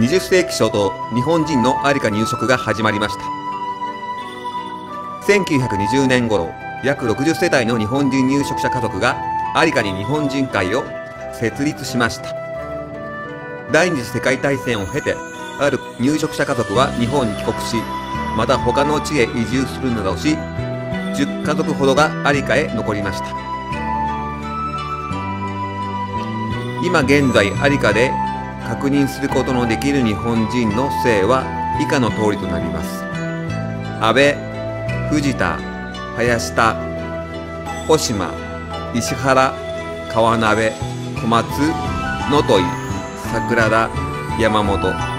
20世紀初頭日本人の有カ入植が始まりました。1920年頃約60世帯の日本人入植者家族が有カに日本人会を設立しました。第二次世界大戦を経てある入植者家族は日本に帰国しまた他の地へ移住するなどし10家族ほどが有カへ残りました。今現在有カで確認することのできる日本人の姓は以下の通りとなります。安倍藤田林田小島石原川鍋小松野戸井桜田山本。